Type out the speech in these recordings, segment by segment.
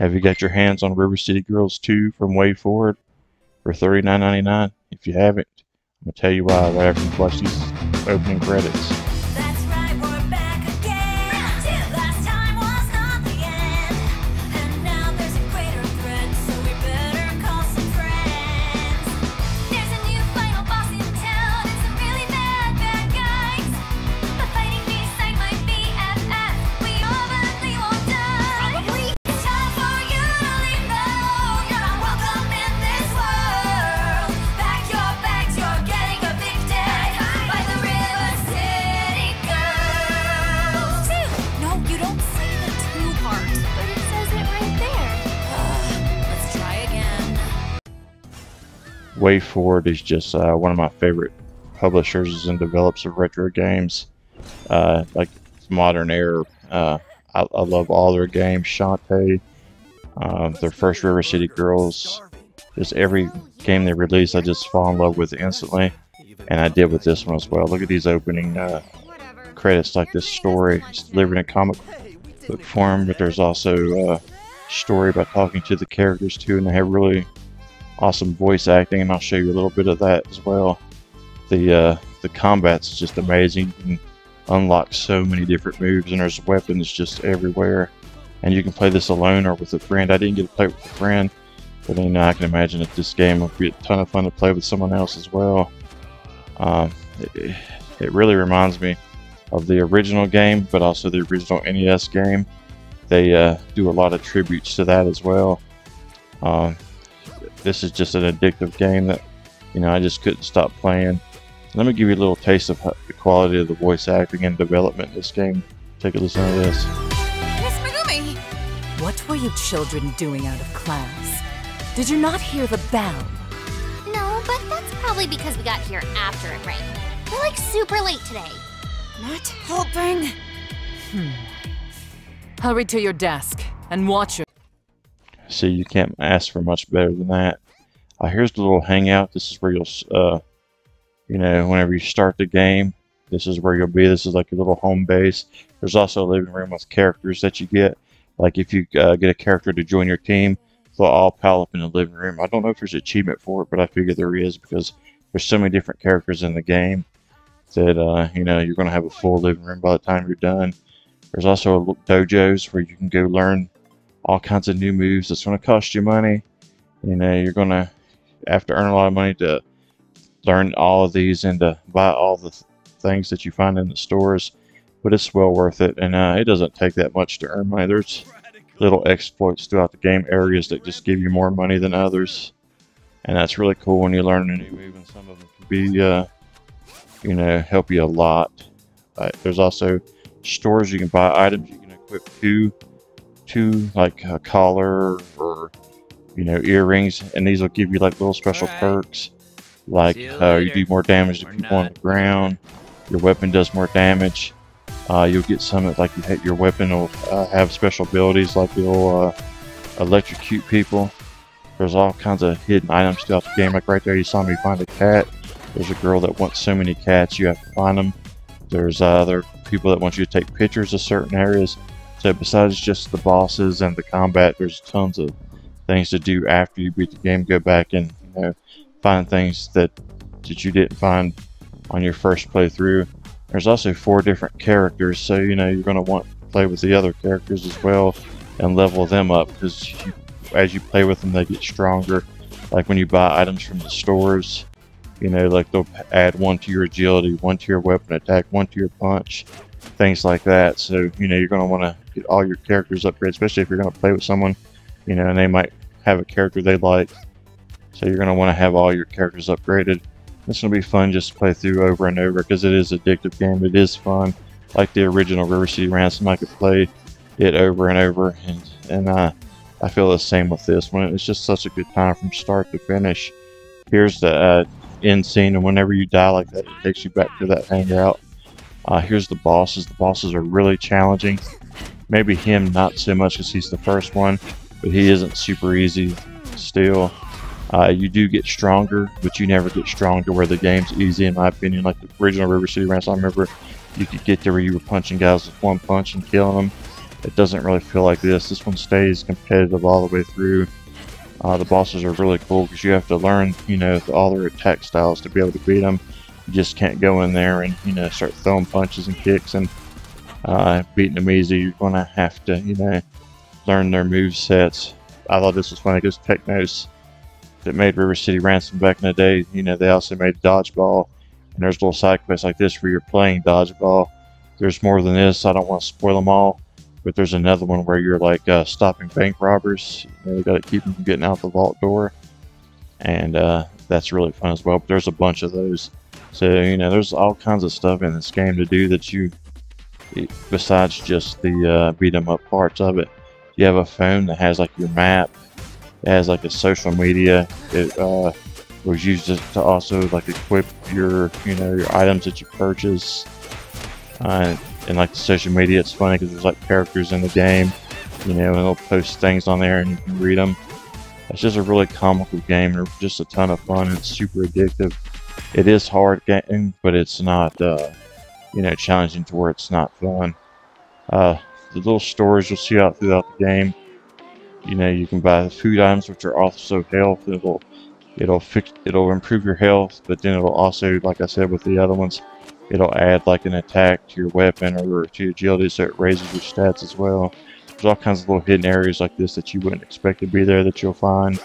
Have you got your hands on River City Girls 2 from WayForward for $39.99? If you haven't, I'm going to tell you why right after you watch these opening credits. WayForward is just uh, one of my favorite publishers and develops of retro games. Uh, like Modern Era. Uh, I, I love all their games. Shantae, uh, their first River City Girls. Just every game they release, I just fall in love with instantly. And I did with this one as well. Look at these opening uh, credits, like this story. It's delivered in comic book form, but there's also uh, story by talking to the characters too, and they have really awesome voice acting, and I'll show you a little bit of that as well. The uh, the combat's just amazing. You can unlock so many different moves, and there's weapons just everywhere. And you can play this alone or with a friend. I didn't get to play with a friend, but then I can imagine that this game would be a ton of fun to play with someone else as well. Um, it, it really reminds me of the original game, but also the original NES game. They uh, do a lot of tributes to that as well. Um, this is just an addictive game that you know I just couldn't stop playing. Let me give you a little taste of how, the quality of the voice acting and development in this game. Take a listen to this. Miss Megumi! What were you children doing out of class? Did you not hear the bell? No, but that's probably because we got here after it rang. We're like super late today. Not helping. Hmm. Hurry to your desk and watch your. See, you can't ask for much better than that. Uh, here's the little hangout. This is where you'll, uh, you know, whenever you start the game, this is where you'll be. This is like your little home base. There's also a living room with characters that you get. Like if you uh, get a character to join your team, they'll all pile up in the living room. I don't know if there's achievement for it, but I figure there is because there's so many different characters in the game that uh, you know you're going to have a full living room by the time you're done. There's also a dojos where you can go learn all kinds of new moves. That's going to cost you money. You know, you're going to have to earn a lot of money to learn all of these and to buy all the th- things that you find in the stores. But it's well worth it, and uh, it doesn't take that much to earn money. There's little exploits throughout the game areas that just give you more money than others, and that's really cool when you learn a new move. And some of them can be, uh, you know, help you a lot. Uh, there's also stores you can buy items you can equip to to like a collar or you know earrings and these will give you like little special Alright. perks. Like you uh, you do more damage to Or people on the ground. Your weapon does more damage. Uh, you'll get some that like you hit your weapon will uh, have special abilities like you'll uh, electrocute people. There's all kinds of hidden items throughout the game. Like right there you saw me find a cat. There's a girl that wants so many cats you have to find them. There's other people that want you to take pictures of certain areas. So besides just the bosses and the combat, there's tons of things to do after you beat the game. Go back and you know find things that that you didn't find on your first playthrough. There's also four different characters, so you know you're going to want to play with the other characters as well and level them up because as you play with them, they get stronger. Like when you buy items from the stores, you know, like they'll add one to your agility, one to your weapon attack, one to your punch, things like that. So, you know, you're going to want to get all your characters upgraded, especially if you're going to play with someone, you know, and they might have a character they like. So you're going to want to have all your characters upgraded. This will be fun just to play through over and over because it is addictive game. It is fun. Like the original River City Ransom, I could play it over and over, and and uh, I feel the same with this one. It's just such a good time from start to finish. Here's the uh, end scene, and whenever you die like that, it takes you back to that hangout. Uh, here's the bosses. The bosses are really challenging. Maybe him not so much because he's the first one, but he isn't super easy still. Uh, you do get stronger, but you never get strong to where the game's easy, in my opinion. Like the original River City Ransom, I remember you could get to where you were punching guys with one punch and killing them. it doesn't really feel like this. This one stays competitive all the way through. Uh, the bosses are really cool because you have to learn, you know, all their attack styles to be able to beat them. Just can't go in there and, you know, start throwing punches and kicks and uh, beating them easy. You're to have to, you know, learn their move sets. I thought this was one funny because Technos that made River City Ransom back in the day, you know, they also made Dodgeball. And there's little side quests like this where you're playing Dodgeball. There's more than this. I don't want to spoil them all. But there's another one where you're like uh, stopping bank robbers. You, know, got to keep them from getting out the vault door. And uh, that's really fun as well. But there's a bunch of those. So, you know, there's all kinds of stuff in this game to do that you, besides just the uh, beat 'em up parts of it. You have a phone that has like your map, it has like a social media. It uh, was used to also like equip your, you know, your items that you purchase. Uh, and like the social media, it's funny because there's like characters in the game, you know, and they'll post things on there and you can read them. It's just a really comical game and just a ton of fun and super addictive. It is hard game, but it's not, uh, you know, challenging to where it's not fun. Uh, the little stores you'll see out throughout the game, you know, you can buy food items which are also health. It'll, it'll fix, it'll improve your health, but then it'll also, like I said with the other ones, it'll add like an attack to your weapon or to your agility so it raises your stats as well. There's all kinds of little hidden areas like this that you wouldn't expect to be there that you'll find.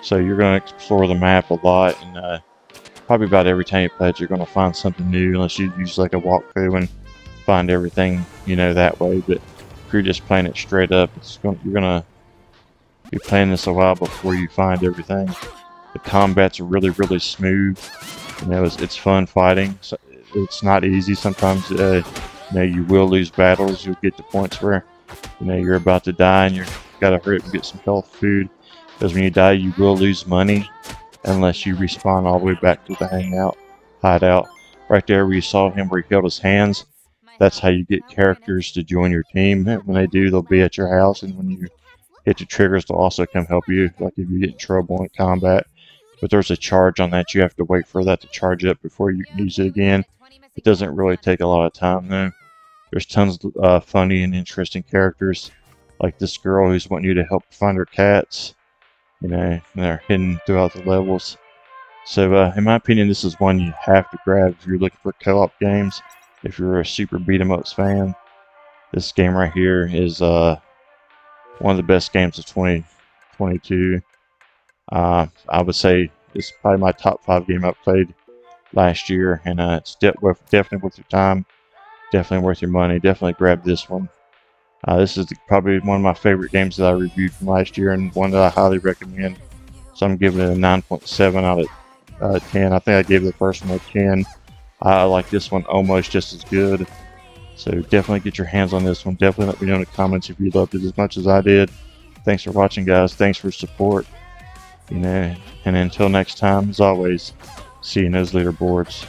So you're going to explore the map a lot and uh, probably about every time you play it you're going to find something new unless you use like a walkthrough and find everything you know that way. But if you're just playing it straight up, it's going you're going to be playing this a while before you find everything. The combat's are really really smooth. You know, it's, it's fun fighting. So it's not easy. Sometimes, uh, you know, you will lose battles. You'll get to points where, you know, you're about to die and you've got to hurry up and get some health food. Because when you die, you will lose money unless you respawn all the way back to the hangout, hideout. Right there where you saw him where he held his hands. That's how you get characters to join your team. When they do, they'll be at your house. And when you hit the triggers, they'll also come help you. Like if you get in trouble in combat. But there's a charge on that. You have to wait for that to charge up before you can use it again. It doesn't really take a lot of time though. There's tons of uh, funny and interesting characters, like this girl who's wanting you to help find her cats. You know, they're hidden throughout the levels. So, uh, in my opinion, this is one you have to grab if you're looking for co-op games. If you're a super beat 'em ups fan, this game right here is uh, one of the best games of 2022. Uh, I would say it's probably my top five game I've played last year, and uh, it's de- definitely worth your time, definitely worth your money. Definitely grab this one. Uh, this is probably one of my favorite games that I reviewed from last year, and one that I highly recommend. So I'm giving it a 9.7 out of uh, 10. I think I gave the first one a 10. I like this one almost just as good. So definitely get your hands on this one. Definitely let me know in the comments if you loved it as much as I did. Thanks for watching, guys. Thanks for support. You know, and until next time, as always, see you in those leaderboards.